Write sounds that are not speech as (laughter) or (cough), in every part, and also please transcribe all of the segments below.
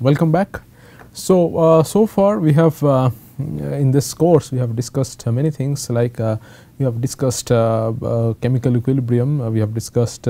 welcome back. So, uh, so far we have uh, in this course we have discussed many things like uh, we have discussed uh, uh, chemical equilibrium, uh, we have discussed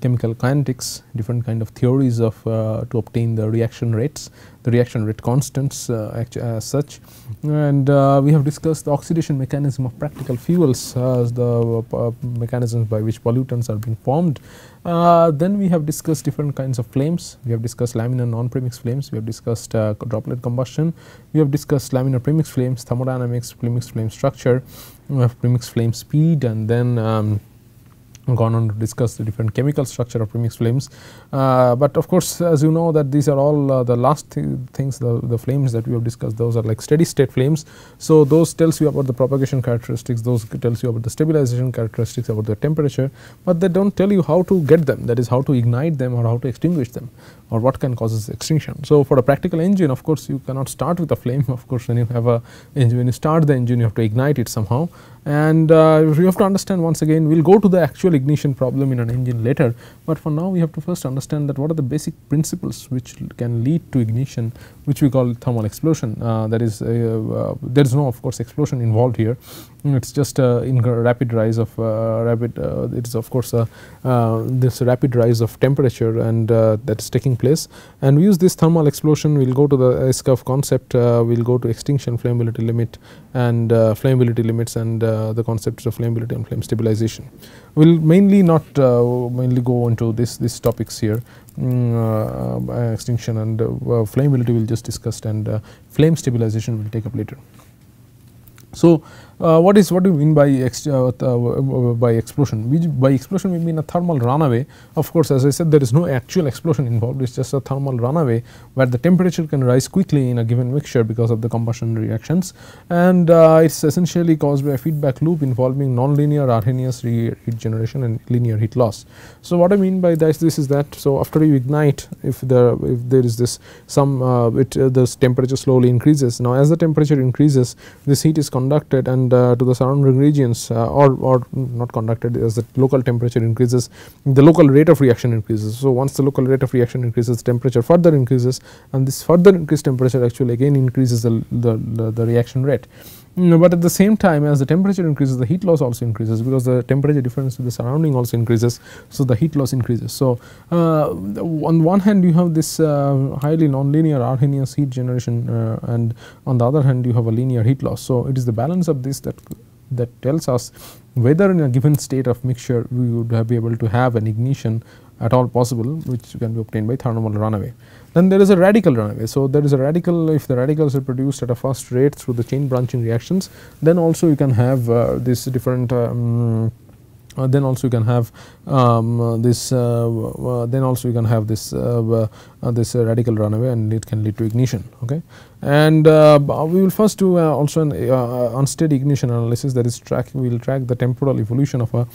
chemical kinetics, different kind of theories of to obtain the reaction rates, the reaction rate constants as such. And we have discussed the oxidation mechanism of practical fuels as the mechanisms by which pollutants are being formed. Uh, then we have discussed different kinds of flames, we have discussed laminar non-premix flames, we have discussed uh, droplet combustion, we have discussed laminar premix flames, thermodynamics, premix flame structure, we have premix flame speed and then um, gone on to discuss the different chemical structure of premix flames. Uh, but of course, as you know that these are all uh, the last th things the, the flames that we have discussed those are like steady state flames. So, those tells you about the propagation characteristics those tells you about the stabilization characteristics about the temperature, but they do not tell you how to get them that is how to ignite them or how to extinguish them or what can cause this extinction. So, for a practical engine of course, you cannot start with a flame (laughs) of course, when you have a engine when you start the engine you have to ignite it somehow. And uh, you have to understand once again we will go to the actual ignition problem in an engine later, but for now we have to first understand that what are the basic principles which can lead to ignition which we call thermal explosion. Uh, that is uh, uh there is no of course explosion involved here it is just a rapid rise of uh, rapid uh, it is of course this rapid rise of temperature and that is taking place and we use this thermal explosion we will go to the S curve concept we will go to extinction flammability limit and flammability limits and the concepts of flammability and flame stabilization. We will mainly not mainly go into this these topics here um, uh, extinction and uh, flammability we will just discussed and uh, flame stabilization we'll take up later. So, uh, what is what do you mean by ex, uh, uh, by explosion? By explosion we mean a thermal runaway. Of course, as I said, there is no actual explosion involved. It's just a thermal runaway where the temperature can rise quickly in a given mixture because of the combustion reactions, and uh, it's essentially caused by a feedback loop involving nonlinear Arrhenius heat generation and linear heat loss. So, what I mean by this, this is that so after you ignite, if there if there is this some uh, it uh, the temperature slowly increases. Now, as the temperature increases, this heat is conducted and uh, to the surrounding regions uh, or, or not conducted as the local temperature increases the local rate of reaction increases. So, once the local rate of reaction increases temperature further increases and this further increased temperature actually again increases the, the, the, the reaction rate. But at the same time as the temperature increases the heat loss also increases because the temperature difference with the surrounding also increases. So, the heat loss increases. So, uh, on one hand you have this uh, highly nonlinear Arrhenius heat generation uh, and on the other hand you have a linear heat loss. So, it is the balance of this that that tells us whether in a given state of mixture we would be able to have an ignition at all possible which can be obtained by thermal runaway. Then there is a radical runaway. So, there is a radical if the radicals are produced at a fast rate through the chain branching reactions then also you can have uh, this different um, uh, then also you can have um, uh, this uh, uh, then also you can have this uh, this radical runaway and it can lead to ignition okay and we will first do also an unsteady ignition analysis that is track we will track the temporal evolution of a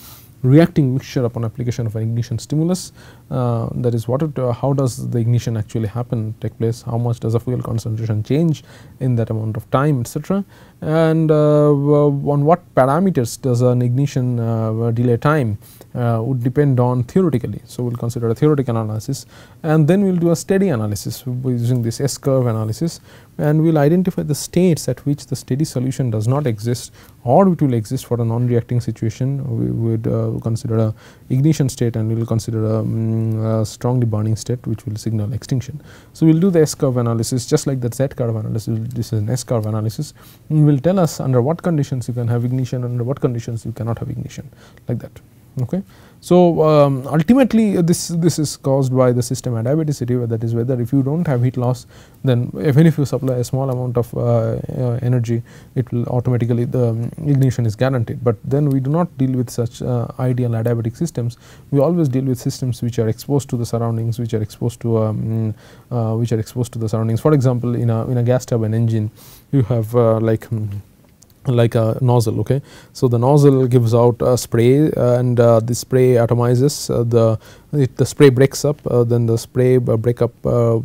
reacting mixture upon application of an ignition stimulus uh, that is what it, uh, how does the ignition actually happen take place how much does the fuel concentration change in that amount of time etc and uh, on what parameters does an ignition uh, delay time uh, would depend on theoretically. So, we will consider a theoretical analysis and then we will do a steady analysis using this S curve analysis and we will identify the states at which the steady solution does not exist or it will exist for a non-reacting situation. We would uh, consider a ignition state and we will consider a, um, a, strongly burning state which will signal extinction. So, we will do the S curve analysis just like the Z curve analysis, this is an S curve analysis and will tell us under what conditions you can have ignition, under what conditions you cannot have ignition like that. Okay. So, um, ultimately this this is caused by the system adiabaticity that is whether if you do not have heat loss then even if you supply a small amount of uh, uh, energy it will automatically the um, ignition is guaranteed, but then we do not deal with such uh, ideal adiabatic systems. We always deal with systems which are exposed to the surroundings which are exposed to um, uh, which are exposed to the surroundings. For example in a in a gas turbine engine you have uh, like hmm, like a nozzle okay? So the nozzle gives out a spray and uh, the spray atomizes uh, the the spray breaks up uh, then the spray breakup uh,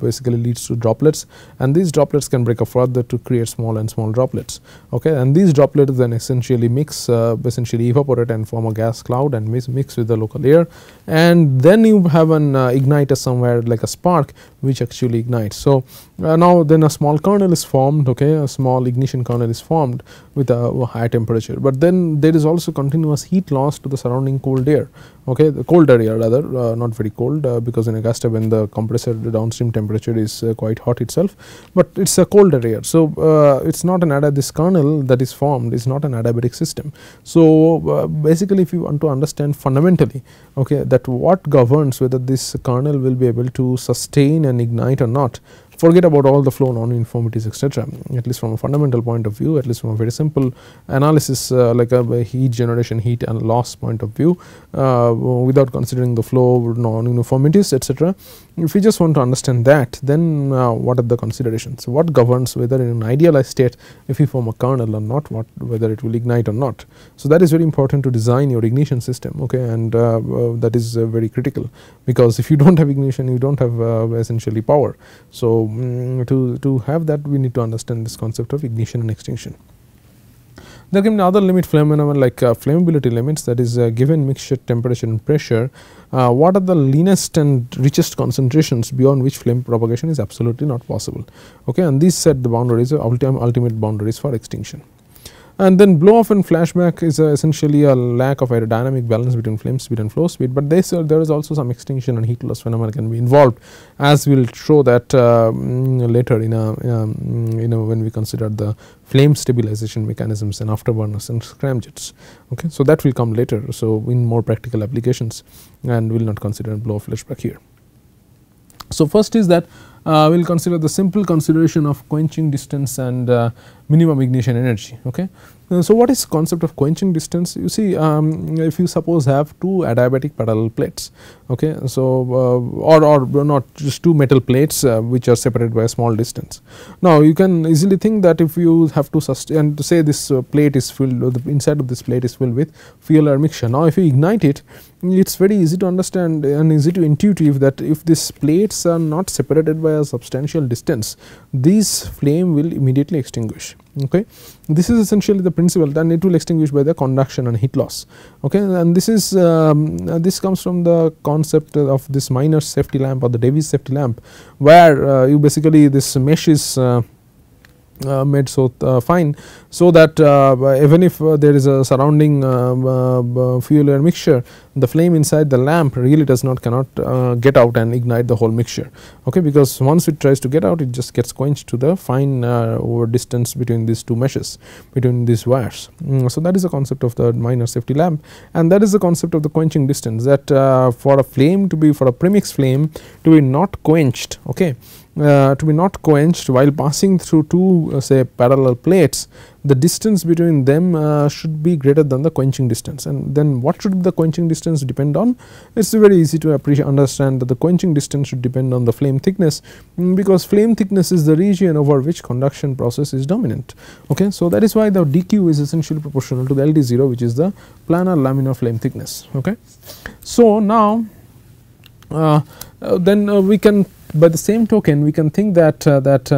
basically leads to droplets and these droplets can break up further to create small and small droplets okay? And these droplets then essentially mix essentially evaporate and form a gas cloud and mix, mix with the local air and then you have an igniter somewhere like a spark which actually ignites. So, uh, now then a small kernel is formed okay? A small ignition kernel is formed with a, high temperature, but then there is also continuous heat loss to the surrounding cold air okay the colder air rather uh, not very cold uh, because in a gas turbine the compressor the downstream temperature is uh, quite hot itself, but it is a colder air. So, uh, it is not an this kernel that is formed is not an adiabatic system. So, uh, basically if you want to understand fundamentally okay that what governs whether this kernel will be able to sustain and ignite or not forget about all the flow non-uniformities etc. at least from a fundamental point of view at least from a very simple analysis uh, like a, a, heat generation heat and loss point of view uh, without considering the flow non-uniformities etc. If we just want to understand that then uh, what are the considerations what governs whether in an idealized state if you form a kernel or not what whether it will ignite or not. So, that is very important to design your ignition system okay and uh, uh, that is uh, very critical because if you do not have ignition you do not have essentially power. So, um, to, to have that we need to understand this concept of ignition and extinction. There can be other limit phenomena like uh, flammability limits that is uh, given mixture temperature and pressure. Uh, what are the leanest and richest concentrations beyond which flame propagation is absolutely not possible. Okay, and these set the boundaries, ultimate, ultimate boundaries for extinction. And then blow off and flashback is uh, essentially a lack of aerodynamic balance between flame speed and flow speed, but uh, there is also some extinction and heat loss phenomena can be involved as we will show that mm, later in a um, you know when we consider the flame stabilization mechanisms and afterburners and scramjets. Okay. So, that will come later. So, in more practical applications and we will not consider blow flashback here. So, first is that we will consider the simple consideration of quenching distance and uh, minimum ignition energy. Okay. Uh, so, what is concept of quenching distance? You see um, if you suppose have two adiabatic parallel plates okay. So, uh, or, or not just two metal plates uh, which are separated by a small distance. Now, you can easily think that if you have to sustain to say this uh, plate is filled the inside of this plate is filled with fuel air mixture. Now, if you ignite it it is very easy to understand and easy to intuitive that if these plates are not separated by a substantial distance these flame will immediately extinguish okay. This is essentially the principle then it will extinguish by the conduction and heat loss okay and this is um, this comes from the concept of this Miner's safety lamp or the Davy's safety lamp where uh, you basically this mesh is uh, made so uh, fine. So that uh, even if there is a surrounding fuel air mixture the flame inside the lamp really does not cannot get out and ignite the whole mixture. Okay because once it tries to get out it just gets quenched to the fine over distance between these two meshes between these wires. Mm, so that is the concept of the miner safety lamp. And that is the concept of the quenching distance that uh, for a flame to be for a premix flame to be not quenched okay uh, to be not quenched while passing through two uh, say parallel plates the distance between them uh, should be greater than the quenching distance. And then what should the quenching distance depend on? It is very easy to appreciate understand that the quenching distance should depend on the flame thickness um, because flame thickness is the region over which conduction process is dominant. Okay so that is why the dq is essentially proportional to the ld0 which is the planar laminar flame thickness. Okay so now uh, uh, then uh, we can by the same token we can think that uh, that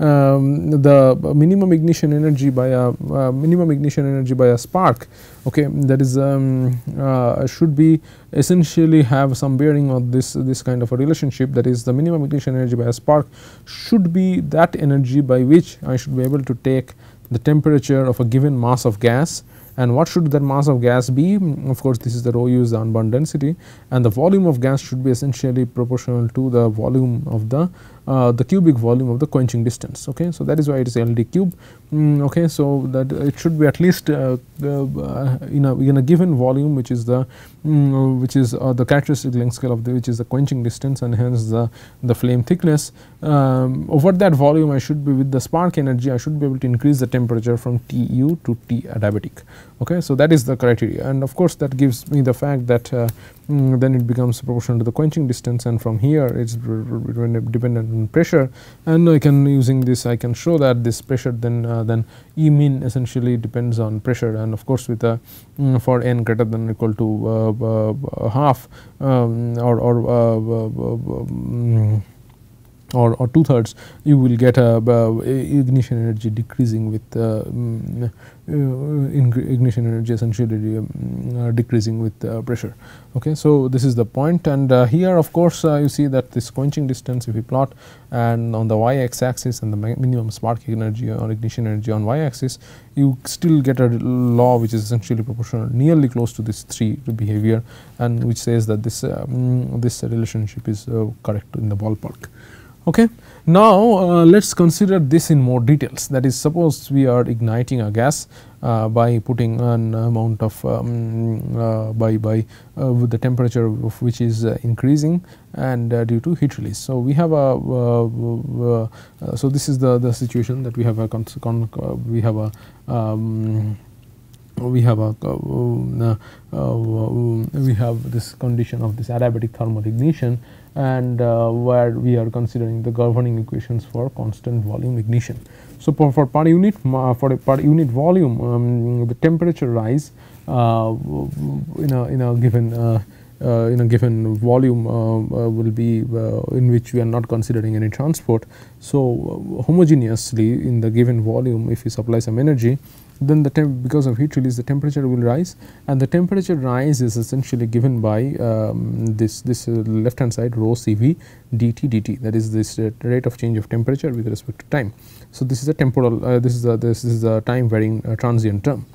um, the minimum ignition energy by a uh, minimum ignition energy by a spark okay that is um, uh, should be essentially have some bearing on this this kind of a relationship. That is the minimum ignition energy by a spark should be that energy by which I should be able to take the temperature of a given mass of gas and what should that mass of gas be? Of course this is the rho u is the unburned density. And the volume of gas should be essentially proportional to the volume of the uh, the cubic volume of the quenching distance. Okay? So that is why it is ld cube mm, okay so that it should be at least uh, uh, in a in a given volume which is the mm, which is uh, the characteristic length scale of the which is the quenching distance and hence the the flame thickness. Um, over that volume I should be with the spark energy I should be able to increase the temperature from TU to T adiabatic okay so that is the criteria. And of course that gives me the fact that uh, mm, then it becomes proportional to the quenching distance and from here it is dependent on pressure. And I can using this I can show that this pressure then uh, then E min essentially depends on pressure. And of course with a um, for n greater than or equal to uh, uh, half um, or, or um, or, or two thirds you will get a, ignition energy decreasing with uh, um, uh, ignition energy essentially um, uh, decreasing with uh, pressure. Okay. So, this is the point and uh, here of course, you see that this quenching distance if we plot and on the y x axis and the minimum spark energy or ignition energy on y axis you still get a law which is essentially proportional nearly close to this 3 behavior and which says that this um, this relationship is correct in the ballpark. Okay. Now, uh, let us consider this in more details that is suppose we are igniting a gas uh, by putting an amount of um, uh, by by uh, with the temperature of which is uh, increasing and uh, due to heat release. So, we have a so this is the the situation that we have a we have a um, we have a we have this condition of this adiabatic thermal ignition and uh, where we are considering the governing equations for constant volume ignition. So, for, for per unit for a per unit volume um, the temperature rise in a in a given uh, in a given volume uh, uh, will be in which we are not considering any transport. So, homogeneously in the given volume if we supply some energy then the because of heat release the temperature will rise and the temperature rise is essentially given by um, this this uh, left hand side rho Cv dt dt that is this uh, rate of change of temperature with respect to time. So, this is a temporal uh, this is a this is a time varying uh, transient term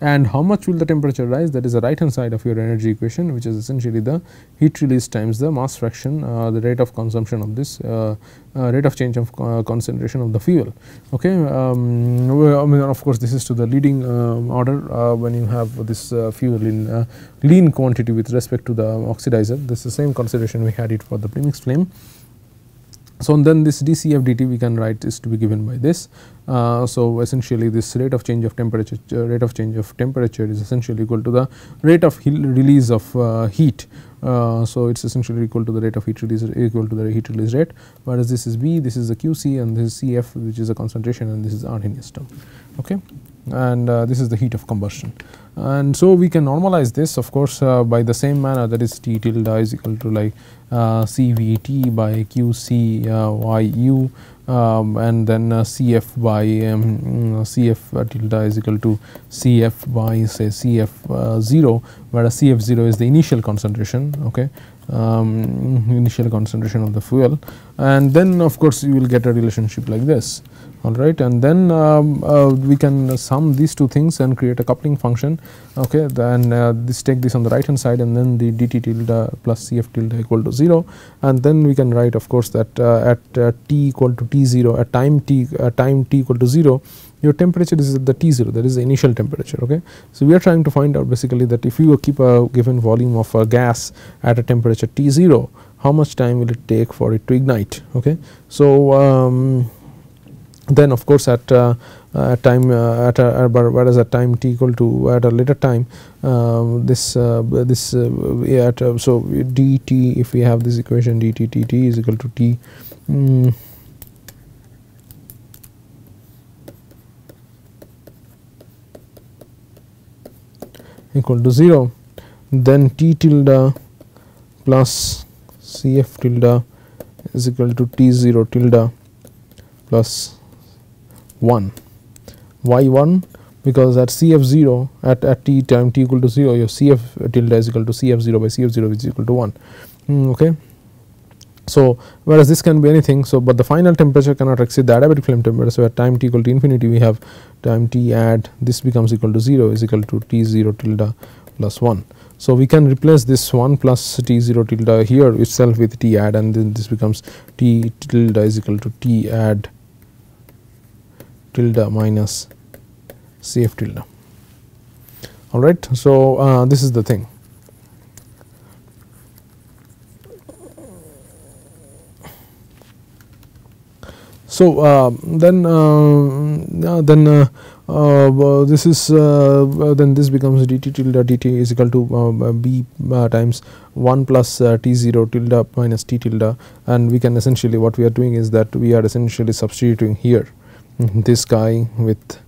and how much will the temperature rise that is the right hand side of your energy equation which is essentially the heat release times the mass fraction uh, the rate of consumption of this uh, uh, rate of change of uh, concentration of the fuel. Okay. Um, I mean of course, this is to the leading um, order uh, when you have this uh, fuel in lean quantity with respect to the oxidizer this is the same consideration we had it for the premix flame so, then this dCf dt we can write is to be given by this. Uh, so, essentially this rate of change of temperature uh, rate of change of temperature is essentially equal to the rate of release of uh, heat. Uh, so, it is essentially equal to the rate of heat release equal to the heat release rate whereas this is V this is the QC and this is CF which is a concentration and this is Arrhenius term. Okay and uh, this is the heat of combustion. And so, we can normalize this of course, by the same manner that is T tilde is equal to like CVT by QC YU um, and then uh, CF by um, mm, CF tilde is equal to CF by say CF 0 whereas CF 0 is the initial concentration okay? Um, initial concentration of the fuel. And then of course you will get a relationship like this all right and then um, uh, we can sum these two things and create a coupling function okay then uh, this take this on the right hand side and then the dt tilde plus cf tilde equal to 0 and then we can write of course that uh, at uh, t equal to t0 at time t at time t equal to 0 your temperature is at the T0 that is the initial temperature okay. So, we are trying to find out basically that if you keep a given volume of a gas at a temperature T0 how much time will it take for it to ignite okay. So, um, then of course at uh, at time uh, at a, whereas at time t equal to at a later time um, this uh, this uh, at so dt if we have this equation dt tt is equal to t um, equal to 0 then t tilde plus cf tilde is equal to t 0 tilde plus 1 why 1 because at cf 0 at, at t time t equal to 0 your cf tilde is equal to cf 0 by cf 0 is equal to 1 mm, okay so, whereas this can be anything. So, but the final temperature cannot exceed the adiabatic flame temperature. So, at time t equal to infinity we have time t add this becomes equal to 0 is equal to t 0 tilde plus 1. So, we can replace this 1 plus t 0 tilde here itself with t add and then this becomes t tilde is equal to t add tilde minus cf tilde alright. So, uh, this is the thing. So, uh, then uh, then uh, uh, this is uh, then this becomes dt tilde dt is equal to b times 1 plus t 0 tilde minus t tilde and we can essentially what we are doing is that we are essentially substituting here Mhm. this guy with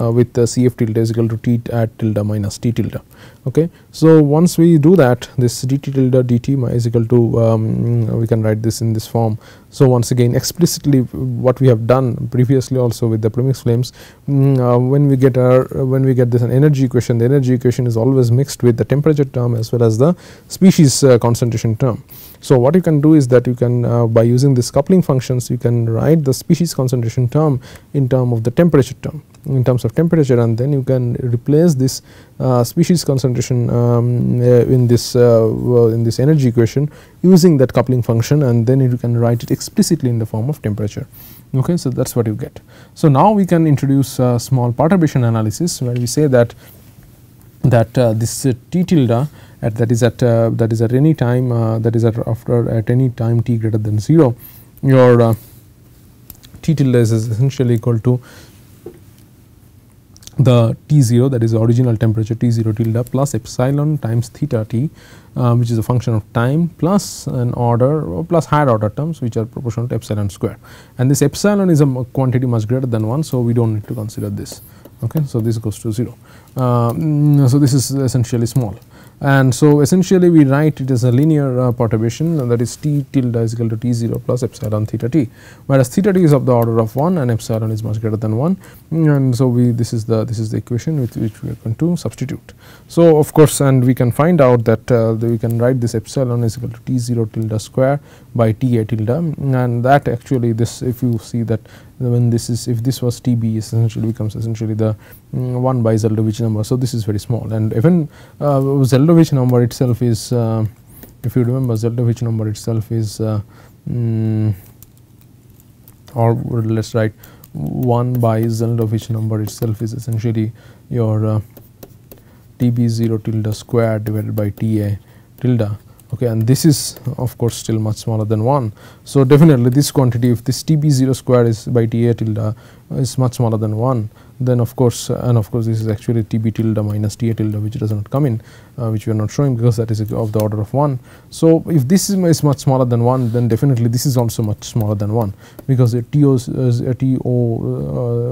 uh, with the Cf tilde is equal to T at tilde minus T tilde. Okay. So, once we do that this dt tilde dt is equal to um, we can write this in this form. So, once again explicitly what we have done previously also with the premix flames um, uh, when we get our when we get this an energy equation the energy equation is always mixed with the temperature term as well as the species uh, concentration term. So, what you can do is that you can uh, by using this coupling functions you can write the species concentration term in term of the temperature term in terms of temperature and then you can replace this uh, species concentration um, uh, in this uh, in this energy equation using that coupling function and then you can write it explicitly in the form of temperature. Okay so that's what you get. So now we can introduce a small perturbation analysis where we say that that uh, this uh, t tilde at that is at uh, that is at any time that is at after at any time t greater than 0 your t tilde is essentially equal to the T 0 that is original temperature T 0 tilde plus epsilon times theta t uh, which is a function of time plus an order or plus higher order terms which are proportional to epsilon square and this epsilon is a quantity much greater than 1. So, we do not need to consider this okay. So, this goes to 0. Uh, mm, so, this is essentially small and so essentially we write it as a linear uh, perturbation that is t tilde is equal to t 0 plus epsilon theta t. Whereas theta t is of the order of 1 and epsilon is much greater than 1 and so we this is the this is the equation with which we are going to substitute. So of course and we can find out that uh, we can write this epsilon is equal to t 0 tilde square by t a tilde. And that actually this if you see that when this is if this was TB essentially becomes essentially the um, 1 by Zeldovich number. So, this is very small and even uh, Zeldovich number itself is uh, if you remember Zeldovich number itself is uh, um, or let us write 1 by Zeldovich number itself is essentially your uh, TB 0 tilde square divided by TA tilde okay and this is of course still much smaller than 1. So, definitely this quantity if this TB 0 square is by TA tilde is much smaller than 1 then of course and of course this is actually TB tilde minus TA tilde which does not come in uh, which we are not showing because that is of the order of 1. So, if this is, is much smaller than 1 then definitely this is also much smaller than 1 because a TO, uh,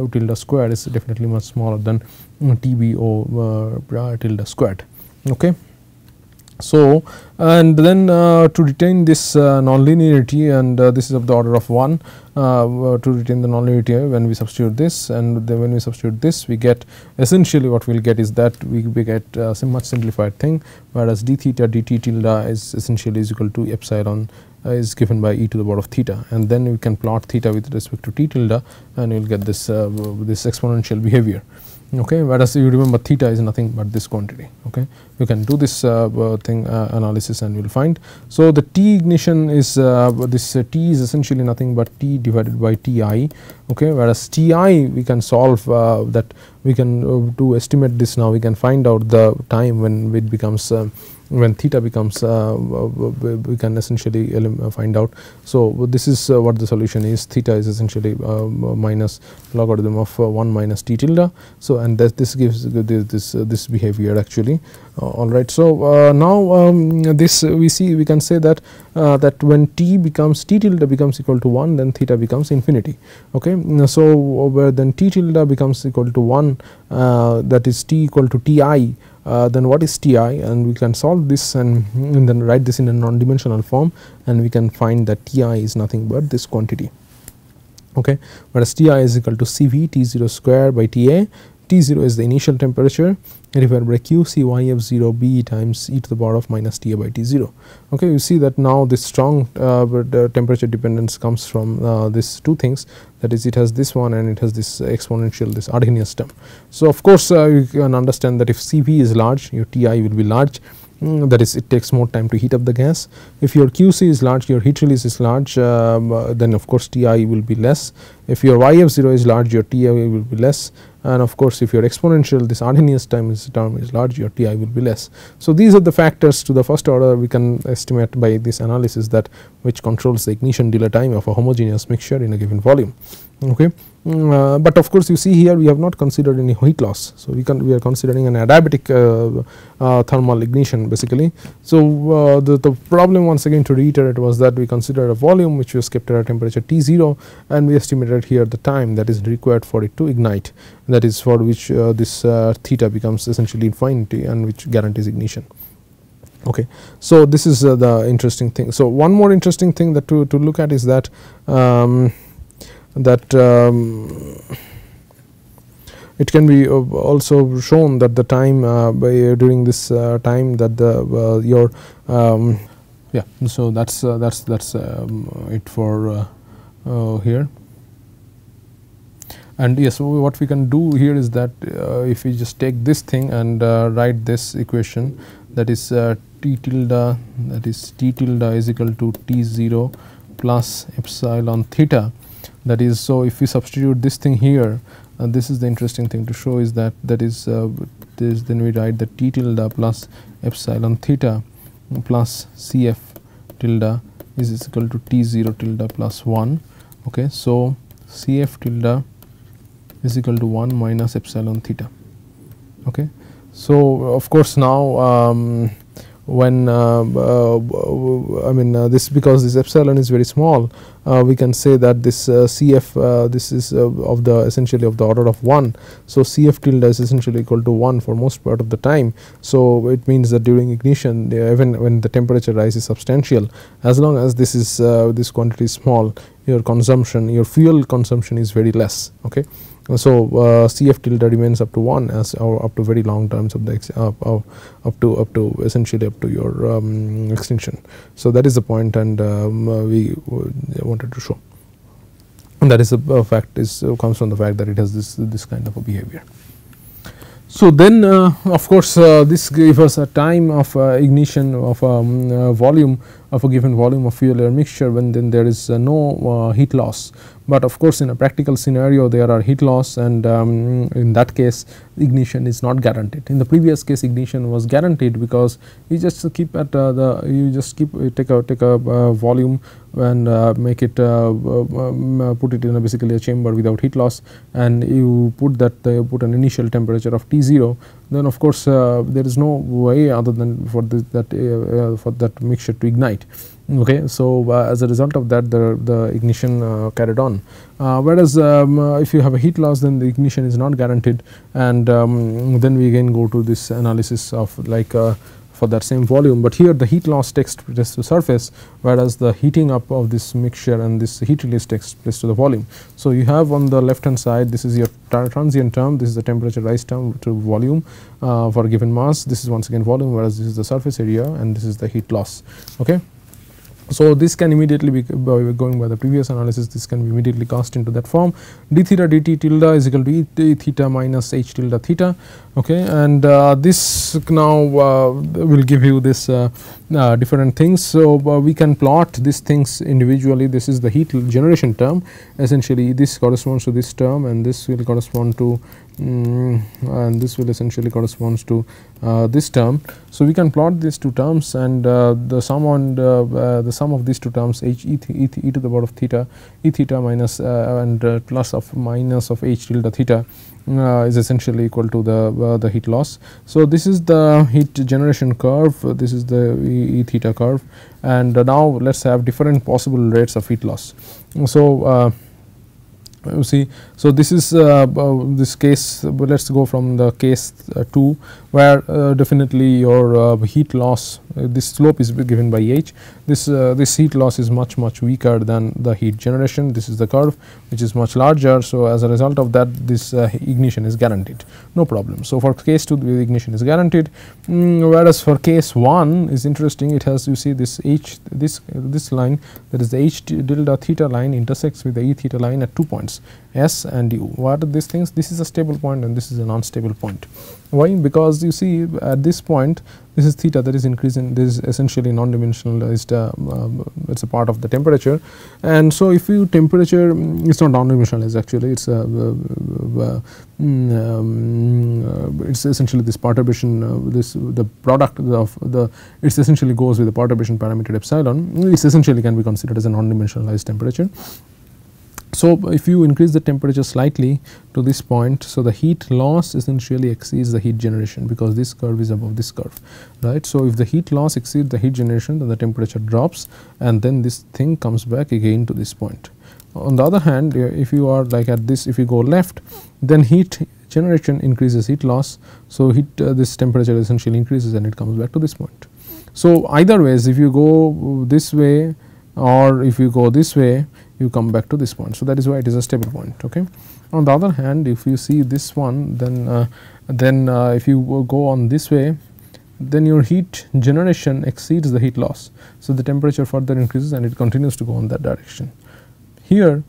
uh, tilde square is definitely much smaller than TBO uh, tilde squared okay. So, and then uh, to retain this uh, nonlinearity and uh, this is of the order of 1 uh, to retain the nonlinearity when we substitute this and then when we substitute this we get essentially what we will get is that we, we get uh, much simplified thing whereas d theta dt tilde is essentially is equal to epsilon uh, is given by e to the power of theta. And then we can plot theta with respect to t tilde and you will get this this exponential behavior okay whereas you remember theta is nothing but this quantity. Okay you can do this uh, uh thing uh, analysis and you will find. So the t ignition is uh, this uh, t is essentially nothing but t divided by ti okay whereas ti we can solve uh, that we can do estimate this. Now we can find out the time when it becomes when theta becomes uh, uh, uh we can essentially uh, find out. So, this is uh, what the solution is theta is essentially uh, minus logarithm of 1 minus t tilde. So, and that this gives this this behavior actually alright. So, now um, this we see we can say that that when t becomes t tilde becomes equal to 1 then theta becomes infinity. Okay. Mm, so, where then t tilde becomes equal to 1 that is t equal to t i uh, Uh, then what is Ti and we can solve this and, and, then write this in a non-dimensional form and we can find that Ti is nothing but this quantity. Okay? Whereas Ti is equal to Cv T0 square by Ta T0 is the initial temperature divided by Q C Y F 0 B times e to the power of minus Ta by T0. Okay, you see that now this strong uh, temperature dependence comes from uh, these two things that is it has this one and it has this exponential this Arrhenius term. So, of course, uh, you can understand that if Cv is large your Ti will be large Mm, that is it takes more time to heat up the gas. If your QC is large your heat release is large um, uh, then of course TI will be less. If your YF0 is large your TI will be less and of course if your exponential this Arrhenius time is term is large your TI will be less. So, these are the factors to the first order we can estimate by this analysis that which controls the ignition delay time of a homogeneous mixture in a given volume. Okay. Mm, uh, but of course, you see here we have not considered any heat loss. So, we can we are considering an adiabatic uh, uh, thermal ignition basically. So, uh, the, the problem once again to reiterate was that we considered a volume which was kept at a temperature T 0 and we estimated here the time that is required for it to ignite that is for which uh, this uh, theta becomes essentially infinity and which guarantees ignition. Okay. So, this is the interesting thing. So, one more interesting thing that to, to look at is that um, that um, it can be uh, also shown that the time uh, by during this uh, time that the your um, yeah so that's that's that's um, it for here. And yes so what we can do here is that uh, if we just take this thing and uh, write this equation that is uh, t tilde that is t tilde is equal to t 0 plus epsilon theta that is so if we substitute this thing here uh, this is the interesting thing to show is that that is uh, this then we write the t tilde plus epsilon theta plus cf tilde is equal to t 0 tilde plus 1 okay so cf tilde is equal to 1 minus epsilon theta. Okay so of course now um, when uh, uh, I mean uh, this because this epsilon is very small we can say that this CF this is of the essentially of the order of 1. So, CF tilde is essentially equal to 1 for most part of the time. So, it means that during ignition even when the temperature rise is substantial as long as this is this quantity is small your consumption your fuel consumption is very less. Okay. So, uh, CF tilde remains up to 1 as or up to very long terms of the uh, uh, up to up to essentially up to your um, extinction. So, that is the point and um, uh, we wanted to show and that is a fact is uh, comes from the fact that it has this this kind of a behavior. So, then uh, of course, this gives us a time of ignition of um, volume of a given volume of fuel air mixture when then there is no heat loss but of course in a practical scenario there are heat loss and um, in that case ignition is not guaranteed. In the previous case ignition was guaranteed because you just keep at uh, the you just keep uh, take a take a uh, volume and uh, make it uh, um, uh, put it in a basically a chamber without heat loss and you put that you put an initial temperature of T0 then of course there is no way other than for this, that for that mixture to ignite. Okay so uh, as a result of that the the ignition uh, carried on. Uh, whereas um, if you have a heat loss then the ignition is not guaranteed. And um, then we again go to this analysis of like for that same volume, but here the heat loss takes place to surface whereas the heating up of this mixture and this heat release takes place to the volume. So, you have on the left hand side this is your transient term this is the temperature rise term to volume uh, for a given mass this is once again volume whereas this is the surface area and this is the heat loss. Okay. So, this can immediately be by going by the previous analysis this can be immediately cast into that form. D theta dt tilde is equal to e theta minus h tilde theta. Okay and uh, this now uh, will give you this uh, uh different things. So, uh, we can plot these things individually. This is the heat generation term. Essentially this corresponds to this term and this will correspond to um, and this will essentially corresponds to uh, this term. So, we can plot these two terms and uh, the sum on uh, uh the sum of these two terms h e, th, e, th, e to the power of theta e theta minus uh, and uh, plus of minus of h tilde theta is essentially equal to the the heat loss. So, this is the heat generation curve this is the e, e theta curve and now let us have different possible rates of heat loss. So, you see so this is uh, uh, this case let us go from the case uh, 2 where uh, definitely your uh, heat loss uh, this slope is given by h this this heat loss is much much weaker than the heat generation. This is the curve which is much larger. So as a result of that this ignition is guaranteed. No problem. So for case 2 the ignition is guaranteed. Mm, whereas for case 1 is interesting. It has you see this h this this line that is the h tilde theta line intersects with the e theta line at two points s and u. What are these things? This is a stable point and this is a non-stable point. Why? Because you see at this point this is theta that is increasing. This is essentially non-dimensionalized uh, uh, it's a part of the temperature. And so if you temperature mm, it's not non-dimensionalized actually it's a uh, uh, mm, um, it's essentially this perturbation this the product of the it's essentially goes with the perturbation parameter epsilon. It's essentially can be considered as a non-dimensionalized temperature So, if you increase the temperature slightly to this point, so the heat loss essentially exceeds the heat generation because this curve is above this curve right. So, if the heat loss exceeds the heat generation then the temperature drops and then this thing comes back again to this point. On the other hand if you are like at this if you go left then heat generation increases heat loss. So, heat uh, this temperature essentially increases and it comes back to this point. So, either ways if you go this way or if you go this way you come back to this point. So, that is why it is a stable point. Okay. On the other hand if you see this one then uh, then uh, if you go on this way then your heat generation exceeds the heat loss. So, the temperature further increases and it continues to go in that direction. Here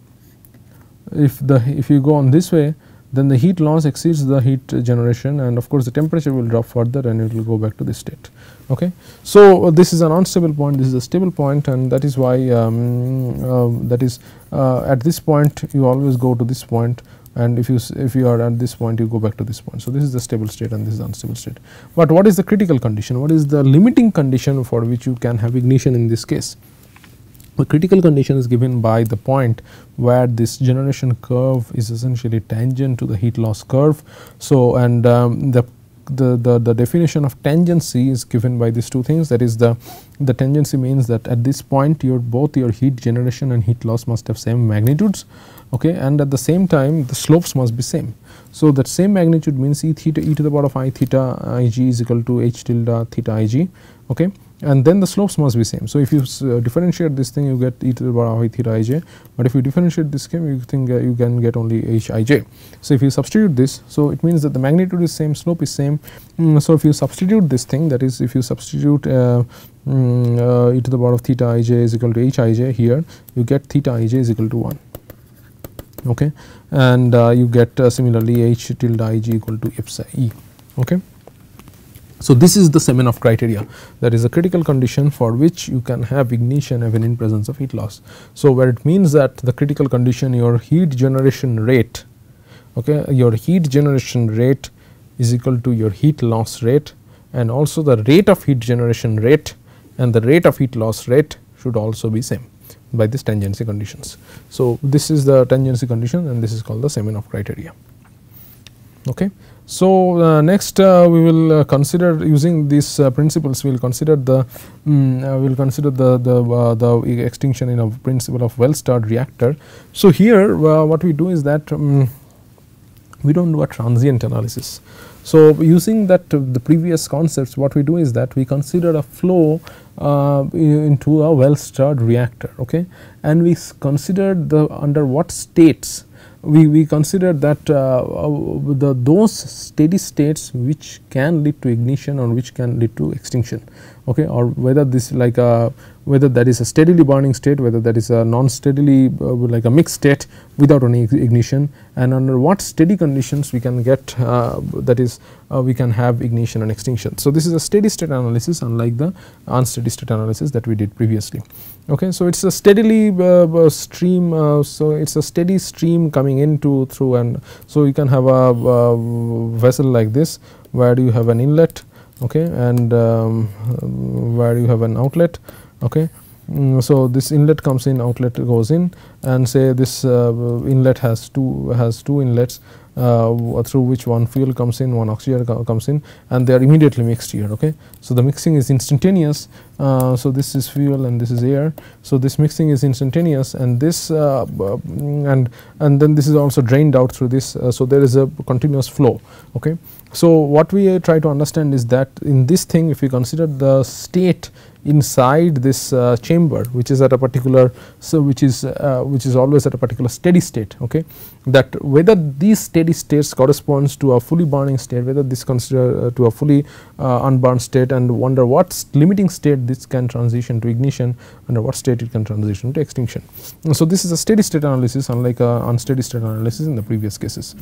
if the if you go on this way then the heat loss exceeds the heat generation and of course, the temperature will drop further and it will go back to this state. Okay. So, uh, this is an unstable point, this is a stable point and that is why um, uh, that is uh, at this point you always go to this point and if you if you are at this point you go back to this point. So, this is the stable state and this is the unstable state. But what is the critical condition? What is the limiting condition for which you can have ignition in this case? The critical condition is given by the point where this generation curve is essentially tangent to the heat loss curve. So, and um, the the, the, the definition of tangency is given by these two things that is the the tangency means that at this point your both your heat generation and heat loss must have same magnitudes okay and at the same time the slopes must be same so that same magnitude means e theta e to the power of i theta ig is equal to h tilde theta ig okay and then the slopes must be same. So, if you uh, differentiate this thing you get e to the power of i theta i j, but if you differentiate this scheme you think uh, you can get only h i j. So, if you substitute this, so it means that the magnitude is same, slope is same. Mm, so, if you substitute this thing that is if you substitute uh, mm, uh, e to the power of theta i j is equal to h i j here you get theta i j is equal to 1 okay and uh, you get uh, similarly h tilde ig equal to epsilon e okay. So, this is the Semenov criteria that is a critical condition for which you can have ignition even in presence of heat loss. So, where it means that the critical condition your heat generation rate okay, your heat generation rate is equal to your heat loss rate and also the rate of heat generation rate and the rate of heat loss rate should also be same by this tangency conditions. So, this is the tangency condition and this is called the Semenov criteria. Okay. So, uh, next uh, we will uh, consider using these uh, principles we will consider the um, we will consider the the, uh, the extinction in a principle of well stirred reactor. So, here what we do is that um, we do not do a transient analysis. So, using that the previous concepts what we do is that we consider a flow into a well stirred reactor okay? And we consider the under what states we, we consider that uh, uh, the those steady states which can lead to ignition or which can lead to extinction okay? Or whether this like a whether that is a steadily burning state whether that is a non steadily uh, like a mixed state without any ignition and under what steady conditions we can get uh, that is uh, we can have ignition and extinction. So, this is a steady state analysis unlike the unsteady state analysis that we did previously. Okay. So, it is a steadily uh, uh, stream uh, so it is a steady stream coming into through and so you can have a, a vessel like this where you have an inlet okay and um, where you have an outlet okay? Mm, so, this inlet comes in outlet goes in and say this uh, inlet has two has two inlets through which one fuel comes in one oxygen comes in and they are immediately mixed here okay. So, the mixing is instantaneous uh, so this is fuel and this is air. So, this mixing is instantaneous and this uh, and and then this is also drained out through this uh, so there is a continuous flow okay. So, what we try to understand is that in this thing if we consider the state inside this uh, chamber which is at a particular so which is uh, which is always at a particular steady state okay that whether these steady states corresponds to a fully burning state whether this consider uh, to a fully uh, unburned state and wonder what limiting state this can transition to ignition under what state it can transition to extinction. So, this is a steady state analysis unlike a unsteady state analysis in the previous cases.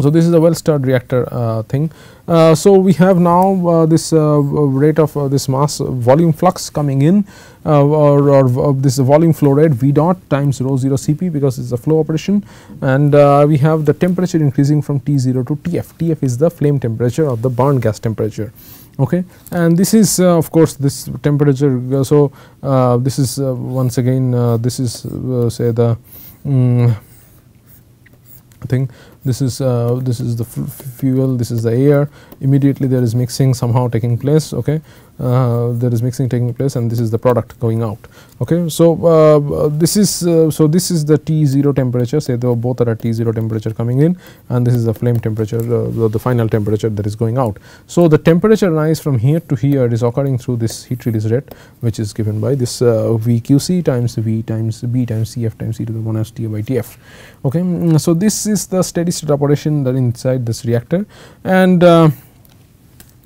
So, this is a well stirred reactor uh, thing. Uh, so, we have now uh, this uh, rate of uh, this mass volume flux coming in uh, or, or this volume flow rate V dot times rho 0 Cp because it is a flow operation and we have the temperature increasing from T0 to Tf. Tf is the flame temperature or the burn gas temperature okay and this is uh, of course this temperature so uh, this is once again this is say the um, thing this is uh, this is the fuel this is the air. Immediately there is mixing somehow taking place okay? Uh, there is mixing taking place and this is the product going out okay? So uh, this is uh, so this is the t0 temperature say though both are at t0 temperature coming in and this is the flame temperature uh, the, the, final temperature that is going out. So the temperature rise from here to here is occurring through this heat release rate which is given by this uh, vqc times v times b times cf times e to the 1 s t by tf okay? So this is the steady state operation that inside this reactor. And uh,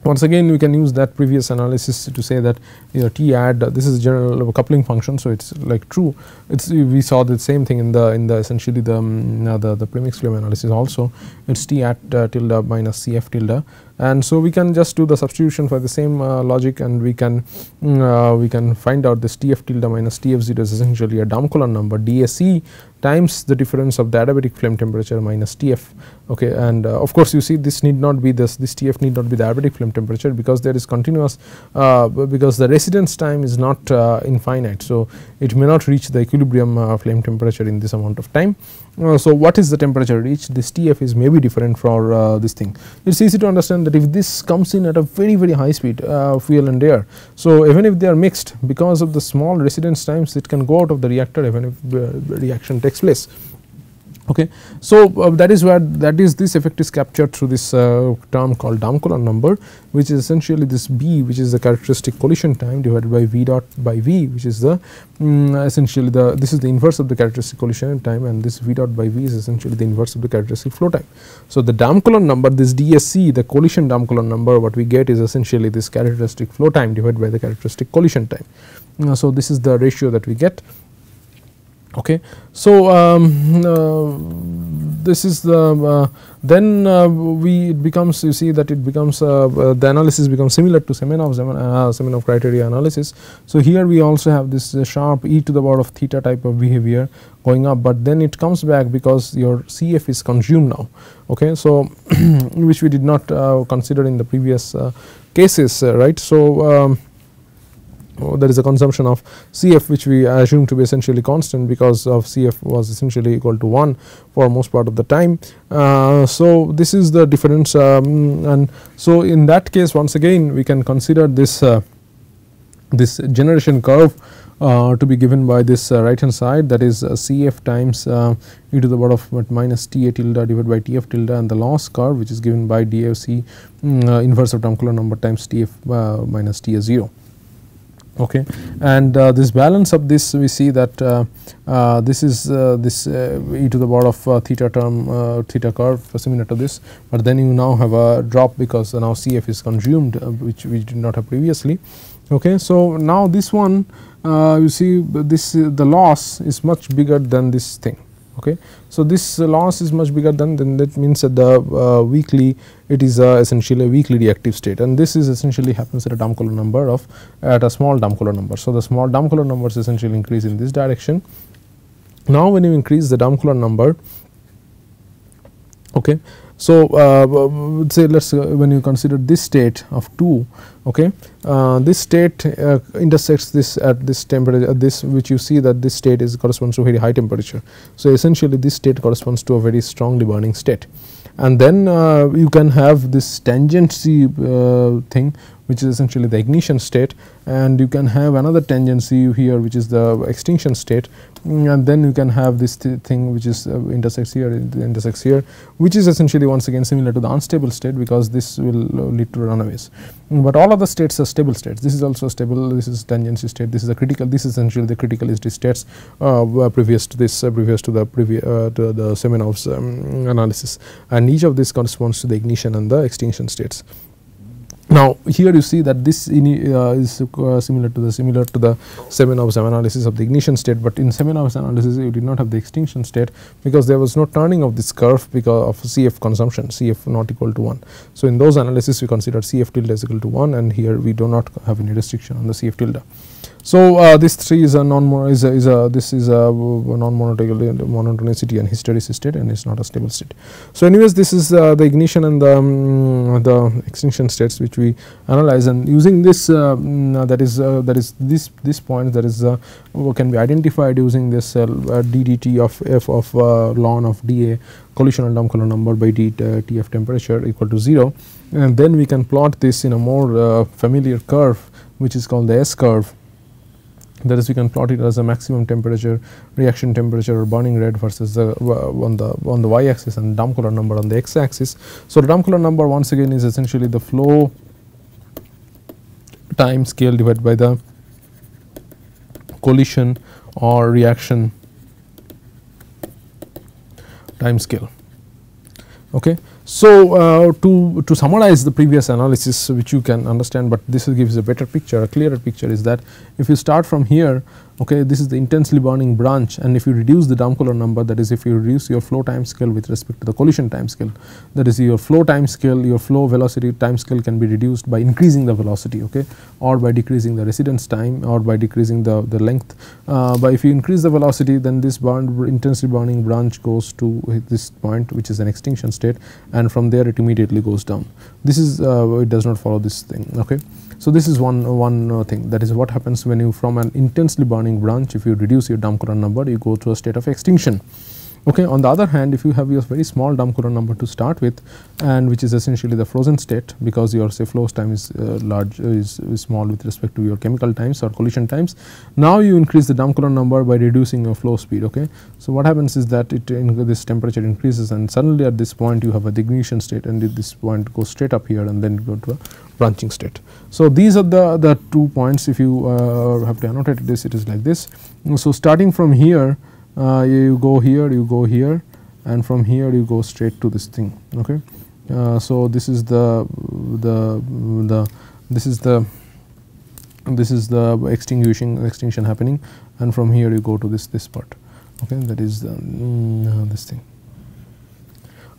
once again we can use that previous analysis to say that you know T add uh, this is general coupling function. So, it is like true. It is we saw the same thing in the in the essentially the um, the, the premix flame analysis also. It is T at uh, tilde minus C f tilde. And so we can just do the substitution for the same uh, logic and we can mm, uh, we can find out this T f tilde minus T f 0 is essentially a Damköhler number DSE times the difference of the adiabatic flame temperature minus Tf okay? And uh, of course you see this need not be this this Tf need not be the adiabatic flame temperature because there is continuous uh, because the residence time is not uh, infinite. So it may not reach the equilibrium uh, flame temperature in this amount of time. Uh, so what is the temperature reached this Tf is maybe different for uh, this thing. It is easy to understand that if this comes in at a very very high speed fuel and air so even if they are mixed because of the small residence times it can go out of the reactor even if reaction takes takes place. Okay. So, uh, that is where that is this effect is captured through this uh, term called Damköhler number which is essentially this B which is the characteristic collision time divided by V dot by V which is the um, essentially the this is the inverse of the characteristic collision time and this V dot by V is essentially the inverse of the characteristic flow time. So, the Damköhler number this DSC the collision Damköhler number what we get is essentially this characteristic flow time divided by the characteristic collision time. Uh, so, this is the ratio that we get okay. So, um, uh, this is the uh, then uh, we it becomes you see that it becomes the analysis becomes similar to Semenov Semenov criteria analysis. So, here we also have this sharp e to the power of theta type of behavior going up, but then it comes back because your CF is consumed now okay. So, (clears throat) which we did not consider in the previous cases right. So, um, There is a consumption of Cf which we assume to be essentially constant because of Cf was essentially equal to 1 for most part of the time. Uh, so, this is the difference um, and so in that case once again we can consider this uh, this generation curve uh, to be given by this uh, right hand side that is uh, Cf times uh, e to the power of minus Ta tilde divided by Tf tilde and the loss curve which is given by DFC um, mm, inverse of Damköhler number times Tf minus Ta 0 okay. And uh, this balance of this we see that uh, uh, this is uh, this uh, e to the power of uh, theta term theta curve similar to this. But then you now have a drop because now cf is consumed which we did not have previously. Okay. So now this one you see this the loss is much bigger than this thing okay. So, this loss is much bigger than then that means that the uh, weakly it is uh, essentially a weakly reactive state and this is essentially happens at a Damköhler number of at a small Damköhler number. So, the small Damköhler numbers essentially increase in this direction. Now, when you increase the Damköhler number okay, so, uh, say let us uh, when you consider this state of 2 okay, uh, this state uh, intersects this at this temperature this which you see that this state is corresponds to very high temperature. So, essentially this state corresponds to a very strongly burning state and then uh, you can have this tangency uh, thing which is essentially the ignition state and you can have another tangency here which is the extinction state and then you can have this th thing which is uh, intersects here intersects here which is essentially once again similar to the unstable state because this will uh, lead to runaways. But all of the states are stable states this is also stable this is tangency state this is a critical this is essentially the criticality states uh, previous to this uh, previous to the previous uh, to the Semenov's um, analysis and each of this corresponds to the ignition and the extinction states. Now, here you see that this uh, is uh, similar to the similar to the Semenov's analysis of the ignition state, but in Semenov's analysis you did not have the extinction state because there was no turning of this curve because of CF consumption CF not equal to 1. So, in those analysis we considered CF tilde is equal to 1 and here we do not have any restriction on the CF tilde. So, uh, this 3 is a non is a, is a this is a non monotonicity and hysteresis state and is not a stable state. So, anyways this is uh, the ignition and the, um, the extinction states which we analyze and using this uh, mm, that is uh, that is this this point that is uh, can be identified using this uh, ddt of f of ln of dA collision and number by d Tf temperature equal to 0 and then we can plot this in a more familiar curve which is called the S curve that is we can plot it as a maximum temperature reaction temperature or burning rate versus the uh, on the on the y axis and Damköhler number on the x axis. So, the Damköhler number once again is essentially the flow time scale divided by the collision or reaction time scale. Okay. So, uh, to, to summarize the previous analysis which you can understand, but this gives a better picture, a clearer picture is that if you start from here okay this is the intensely burning branch and if you reduce the Damköhler number that is if you reduce your flow time scale with respect to the collision time scale that is your flow time scale your flow velocity time scale can be reduced by increasing the velocity okay or by decreasing the residence time or by decreasing the, the length. Uh, but if you increase the velocity then this burn intensely burning branch goes to this point which is an extinction state and from there it immediately goes down. This is uh, it does not follow this thing okay. So, this is one, one uh, thing. That is what happens when you from an intensely burning branch if you reduce your Damköhler number you go to a state of extinction. Okay. On the other hand if you have your very small Damköhler number to start with and which is essentially the frozen state because your say flow time is uh, large uh, is, is, small with respect to your chemical times or collision times. Now you increase the Damköhler number by reducing your flow speed. Okay. So, what happens is that it this temperature increases and suddenly at this point you have a ignition state and this point goes straight up here and then go to a branching state. So, these are the, the two points if you uh, have to annotate this it is like this. So, starting from here uh, you go here you go here and from here you go straight to this thing okay uh, so this is the the the this is the this is the extinguishing extinction happening and from here you go to this this part okay that is the, mm, this thing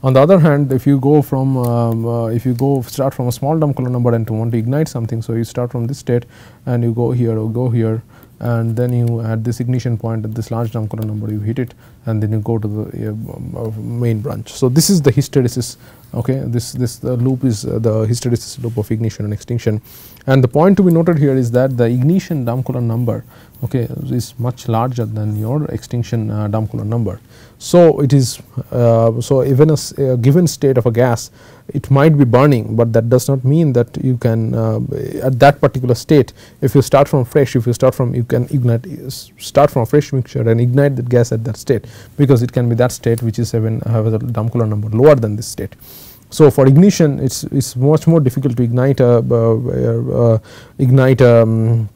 on the other hand if you go from um, uh, if you go start from a small Damköhler number and to want to ignite something so you start from this state and you go here or go here and then you at this ignition point at this large Damköhler number you hit it and then you go to the uh, main branch. So, this is the hysteresis okay this this the loop is uh, the hysteresis loop of ignition and extinction and the point to be noted here is that the ignition Damköhler number okay is much larger than your extinction uh, number. So, it is uh, so even a, a, given state of a gas it might be burning, but that does not mean that you can uh, at that particular state if you start from fresh if you start from you can ignite start from a fresh mixture and ignite that gas at that state because it can be that state which is even have a Damköhler number lower than this state. So, for ignition it is it's much more difficult to ignite a uh, uh, ignite um,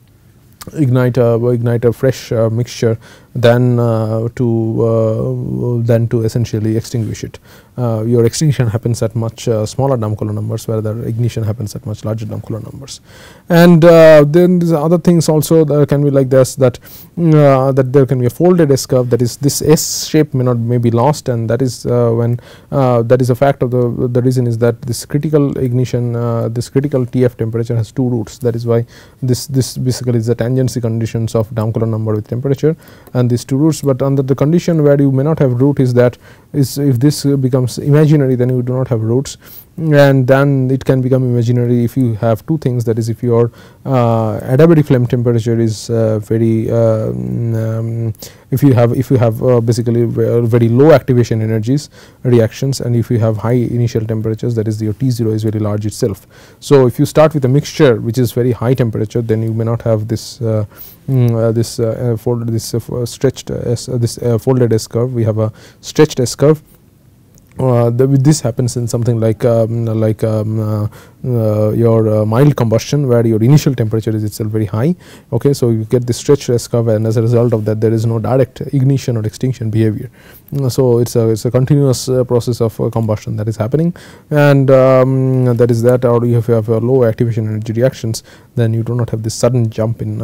ignite a ignite a fresh uh, mixture than uh, to uh, than to essentially extinguish it. Uh, your extinction happens at much smaller Damköhler numbers where the ignition happens at much larger Damköhler numbers. And then there other things also that can be like this that that there can be a folded S curve that is this S shape may not may be lost and that is when that is a fact of the the reason is that this critical ignition this critical TF temperature has two roots that is why this this basically is the tangency conditions of Damköhler number with temperature and these two roots, but under the condition where you may not have root is that is if this becomes imaginary then you do not have roots. And then it can become imaginary if you have two things. That is if your uh, adiabatic flame temperature is uh, very uh, um, if you have if you have uh, basically very low activation energies reactions and if you have high initial temperatures that is your T0 is very large itself. So, if you start with a mixture which is very high temperature then you may not have this uh, mm, this uh, folded this stretched S this folded S curve. We have a stretched S curve uh, the, this happens in something like um, like um, uh, uh, your uh, mild combustion where your initial temperature is itself very high okay? So you get this stretched S curve and as a result of that there is no direct ignition or extinction behavior. Uh, so it's a it's a continuous uh, process of combustion that is happening. And um, that is that or if you have low activation energy reactions then you do not have this sudden jump in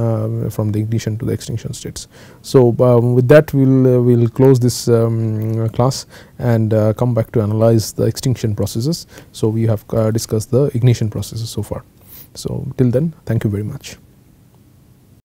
from the ignition to the extinction states. So um, with that we'll we'll close this um, class and come back to analyze the extinction processes. So we have discussed the ignition processes so far. So, till then thank you very much.